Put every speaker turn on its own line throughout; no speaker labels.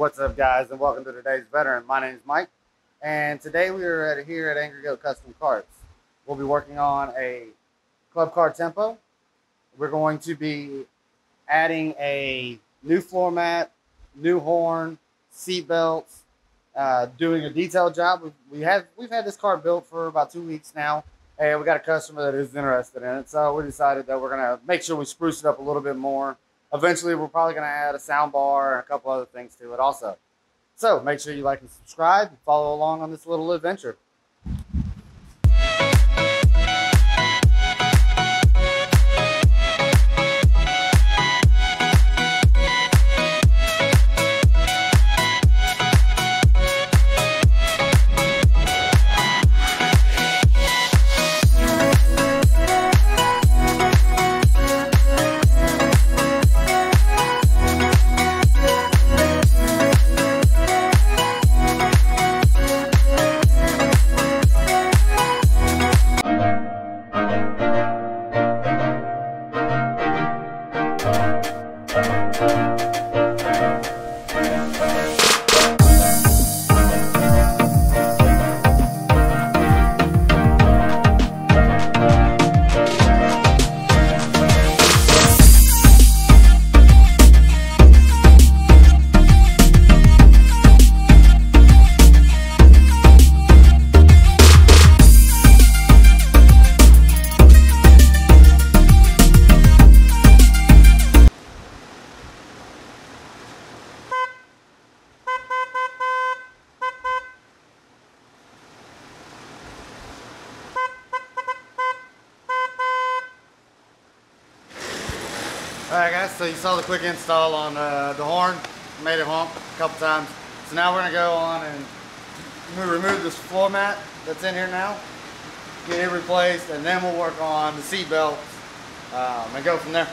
What's up, guys, and welcome to today's veteran. My name is Mike, and today we are at, here at Angry Goat Custom Carts. We'll be working on a club car tempo. We're going to be adding a new floor mat, new horn, seat belts, uh, doing a detail job. We, we have we've had this car built for about two weeks now, and we got a customer that is interested in it. So we decided that we're gonna make sure we spruce it up a little bit more. Eventually, we're probably gonna add a sound bar and a couple other things to it also. So make sure you like and subscribe and follow along on this little adventure. Quick install on uh, the horn. Made it honk a couple times. So now we're gonna go on and remove this floor mat that's in here now, get it replaced, and then we'll work on the seat belts um, and go from there.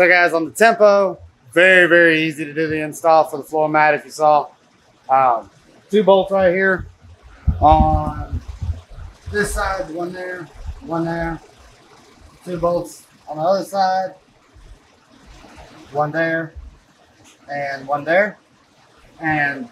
So guys, on the tempo, very, very easy to do the install for the floor mat if you saw. Um, two bolts right here on this side, one there, one there. Two bolts on the other side, one there, and one there. And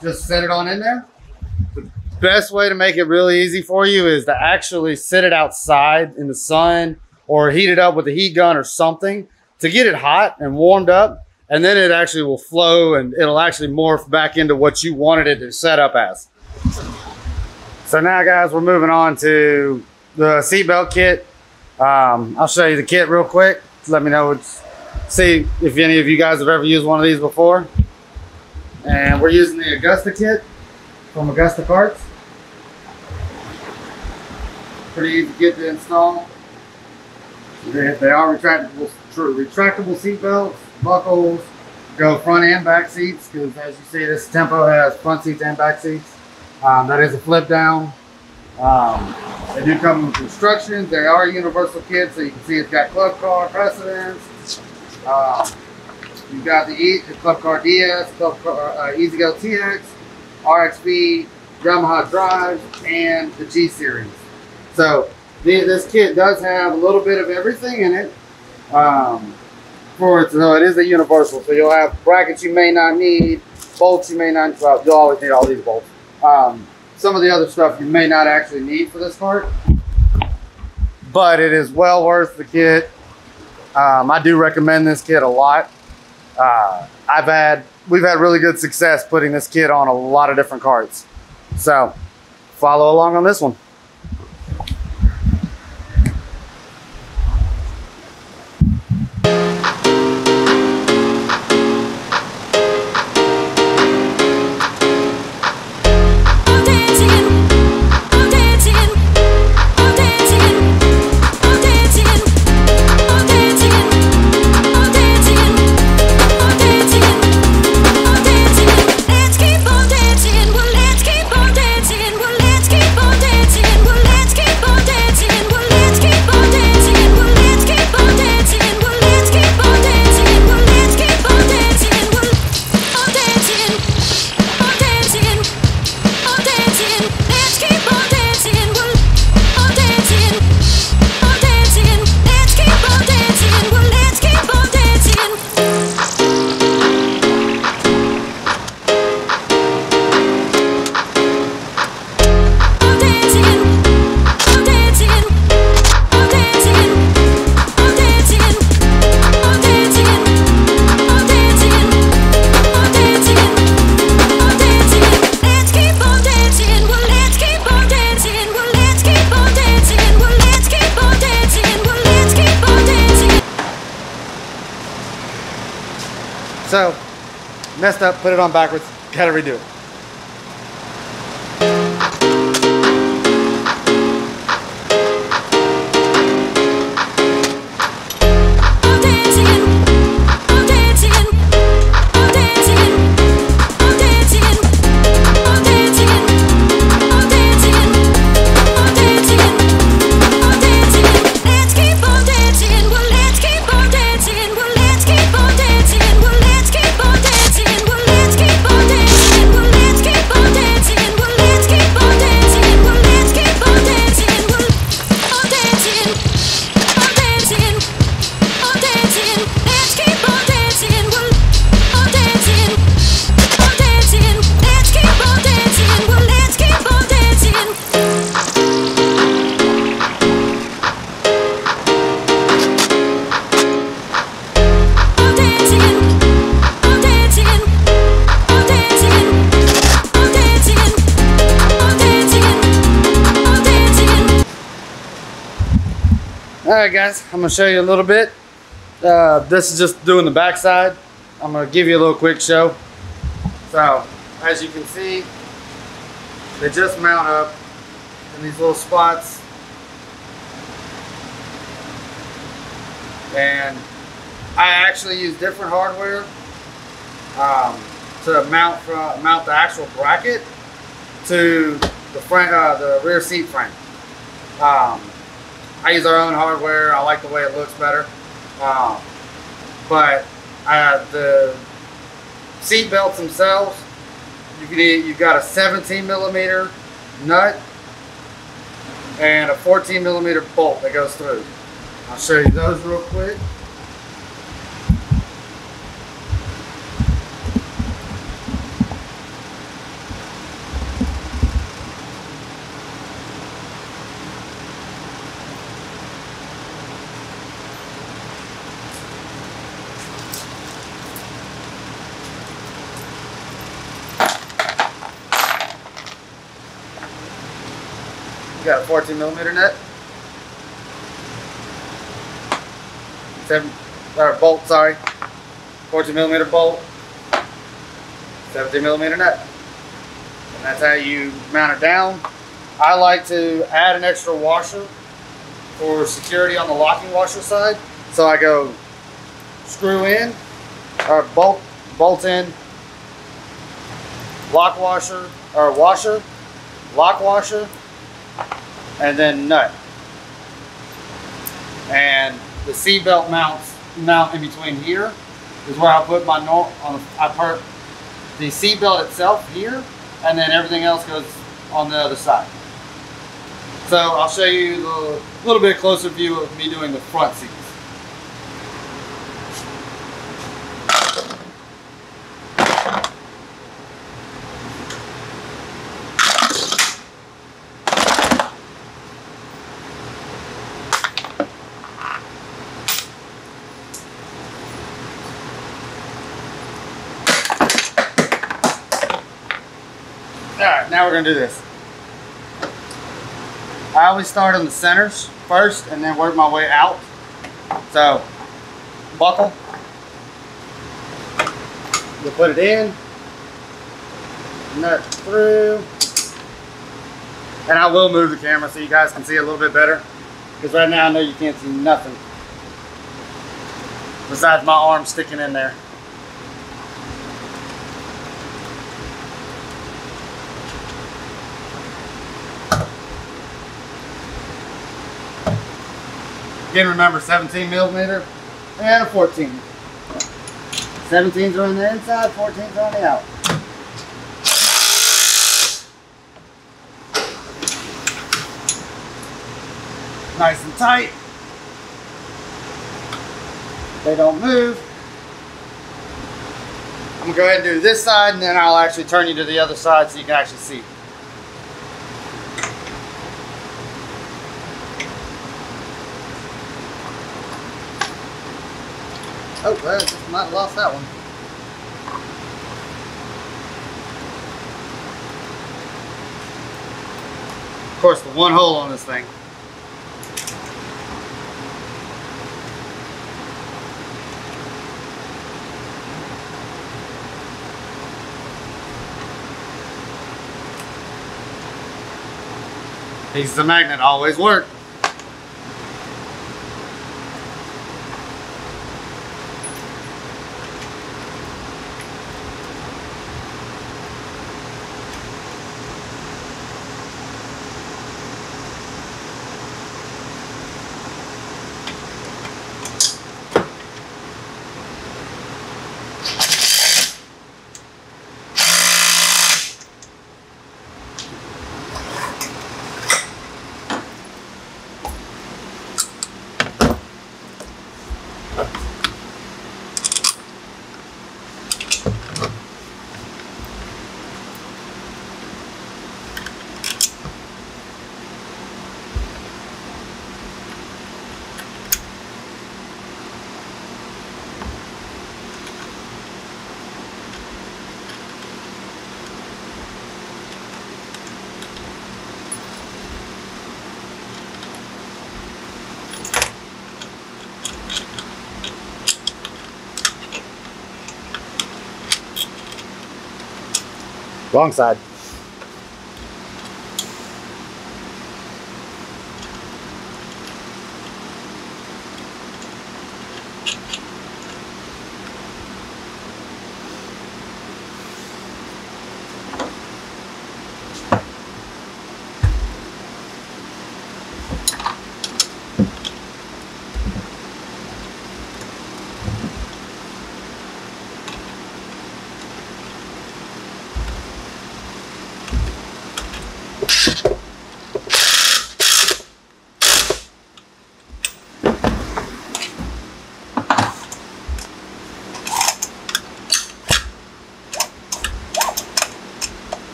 just set it on in there. The best way to make it really easy for you is to actually sit it outside in the sun or heat it up with a heat gun or something to get it hot and warmed up, and then it actually will flow and it'll actually morph back into what you wanted it to set up as. So now guys, we're moving on to the seatbelt kit. Um, I'll show you the kit real quick. Let me know, it's, see if any of you guys have ever used one of these before. And we're using the Augusta kit from Augusta Carts. Pretty easy to get to install. They, they are retractable, retractable seat belts, buckles, go front and back seats because as you see this Tempo has front seats and back seats. Um, that is a flip down. Um, they do come with instructions. They are universal kits, so you can see it's got club car Precedent. Uh, you've got the, e, the Club Car DS, Club Car uh, E-Z-GO TX, RXV, Yamaha Drive, and the G Series. So
the, this kit does have a little bit of everything in it. Um, for it, so it is a universal. So you'll have brackets you may not need, bolts you may not. Well, you'll always need all these bolts. Um, some of the other stuff you may not actually need for this cart, but it is well worth the kit. Um, I do recommend this kit a lot. Uh, I've had we've had really good success putting this kit on a lot of different carts. So follow along on this one. Messed up, put it on backwards, gotta redo it. All right, guys, I'm gonna show you a little bit. Uh, this is just doing the backside. I'm gonna give you a little quick show. So, as you can see, they just mount up in these little spots. And I actually use different hardware um, to mount from, mount the actual bracket to the front, uh, the rear seat frame. Um, I use our own hardware. I like the way it looks better. Um, but uh, the seat belts themselves, you e- you've got a 17 millimeter nut and a 14 millimeter bolt that goes through. I'll show you those real quick. You got a 14 millimeter nut. Seven, or bolt, sorry. 14 millimeter bolt. 17 millimeter nut. And that's how you mount it down. I like to add an extra washer for security on the locking washer side. So I go screw in, or bolt, bolt in, lock washer, or washer, lock washer, and then nut. And the seat belt mounts mount in between here is where I put my nor on the, I put the seat belt itself here, and then everything else goes on the other side.
So I'll show you the little bit closer view of me doing the front seats. All we're gonna do this. I always start on the centers first and then work my way out. So, buckle. You put it in, nut through, and I will move the camera so you guys can see a little bit better. Because right now I know you can't see nothing besides my arm sticking in there. Again, remember 17 millimeter and a 14. 17s are on the inside, 14s are on the out. Nice and tight. They don't move. I'm gonna go ahead and do this side and then I'll actually turn you to the other side so you can actually see. Oh, well, just might have lost that one. Of course, the one hole on this thing. Pieces of magnet always work. Wrong side.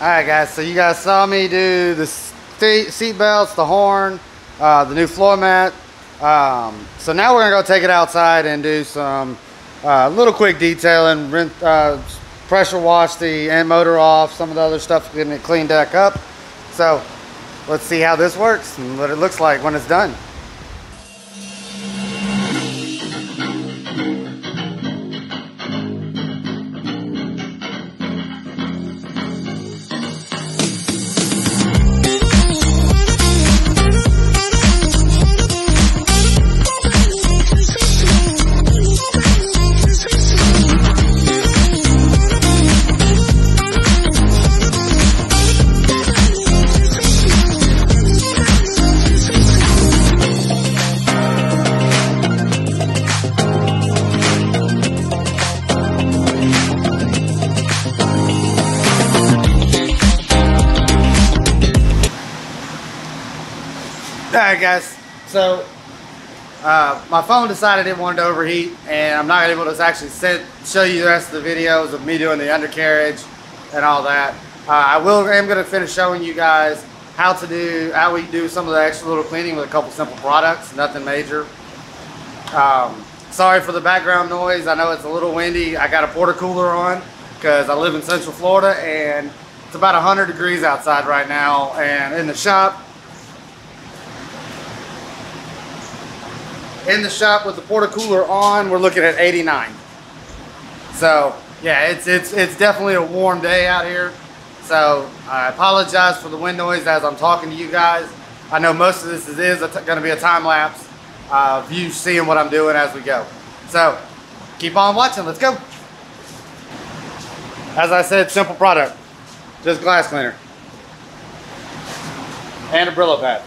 All right, guys. So you guys saw me do the seat belts, the horn, uh, the new floor mat. Um, so now we're gonna go take it outside and do some uh, little quick detailing, rin- uh, pressure wash the end motor off, some of the other stuff, getting it cleaned back up. So let's see how this works and what it looks like when it's done. Right, guys. So uh, my phone decided it wanted to overheat, and I'm not able to actually show you the rest of the videos of me doing the undercarriage and all that. Uh, I will. I am going to finish showing you guys how to do how we do some of the extra little cleaning with a couple simple products. Nothing major. Um, sorry for the background noise. I know it's a little windy. I got a porta cooler on because I live in Central Florida and it's about 100 degrees outside right now. And in the shop, in the shop with the porta cooler on, we're looking at 89. So yeah, it's it's it's definitely a warm day out here. So I apologize for the wind noise as I'm talking to you guys. I know most of this is, is going to be a time lapse uh, of you seeing what I'm doing as we go. So keep on watching. Let's go. As I said, simple product. Just glass cleaner. And a Brillo pad.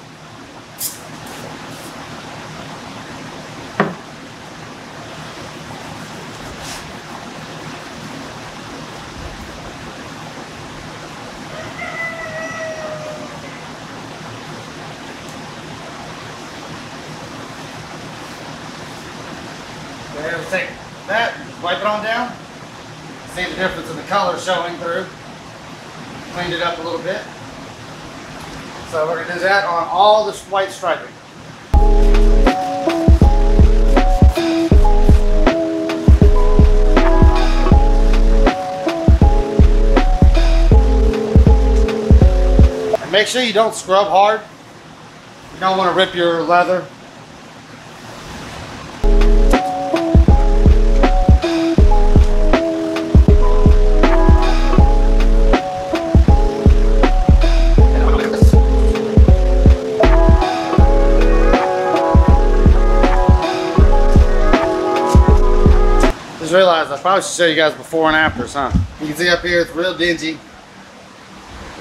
Go ahead and take that, just wipe it on down. See the difference in the color showing through. Cleaned it up a little bit. So we're gonna do that on all this white striping. Make sure you don't scrub hard. You don't want to rip your leather. Just realized I probably should show you guys before and afters, huh? You can see up here it's real dingy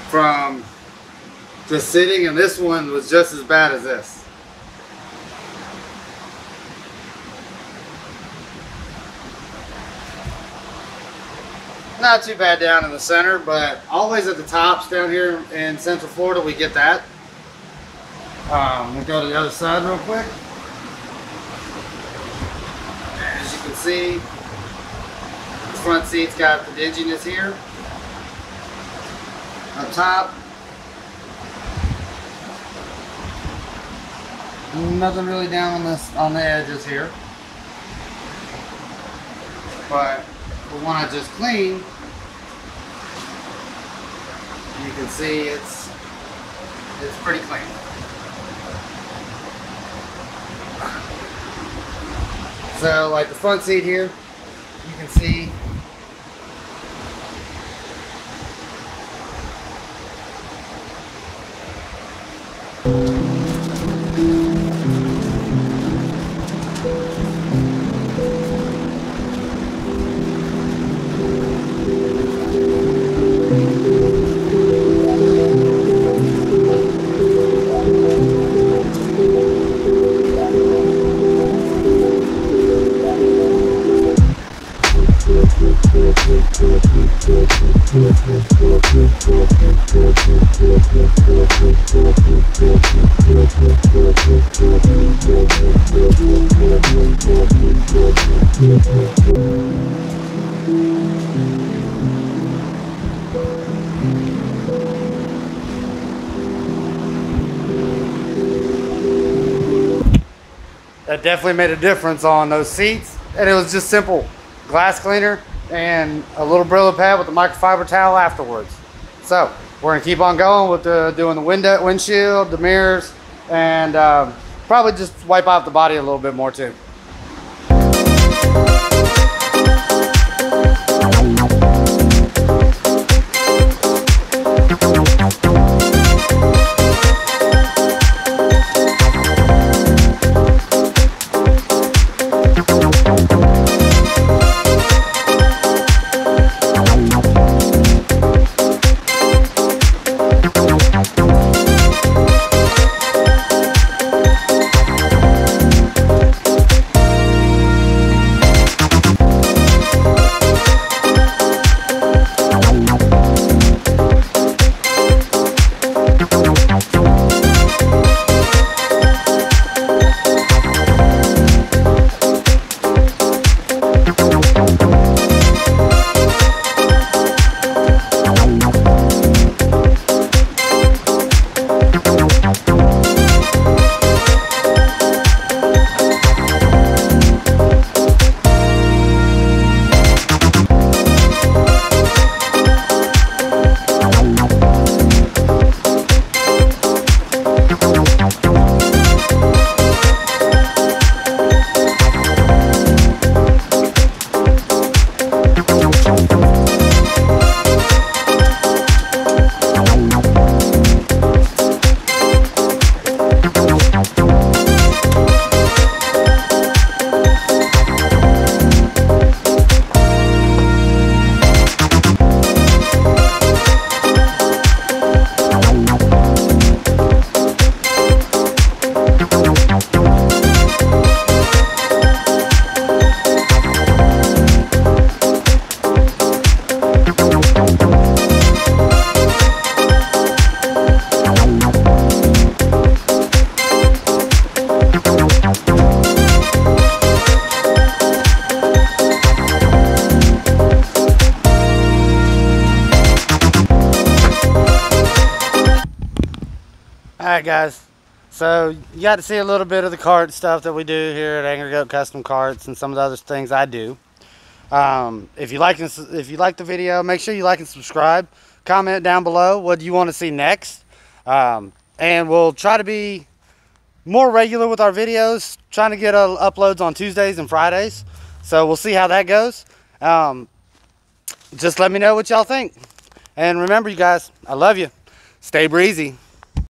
from just sitting, and this one was just as bad as this. Not too bad down in the center, but always at the tops down here in Central Florida, we get that. Um, we'll go to the other side real quick. As you can see, front seat's got the dinginess here. Up top, nothing really down on this on the edges here. But the one I just cleaned, you can see it's it's pretty clean. So like the front seat here, you can see definitely made a difference on those seats. And it was just simple glass cleaner and a little Brillo pad with a microfiber towel afterwards. So we're gonna keep on going with the, doing the window, windshield, the mirrors, and um, probably just wipe off the body a little bit more too. Guys. So you got to see a little bit of the cart stuff that we do here at Angry Goat Custom Carts and some of the other things I do. Um, if you like if you like the video, make sure you like and subscribe. Comment down below what you want to see next, um, and we'll try to be more regular with our videos. Trying to get uh, uploads on Tuesdays and Fridays. So we'll see how that goes. Um, just let me know what y'all think. And remember, you guys, I love you. Stay breezy.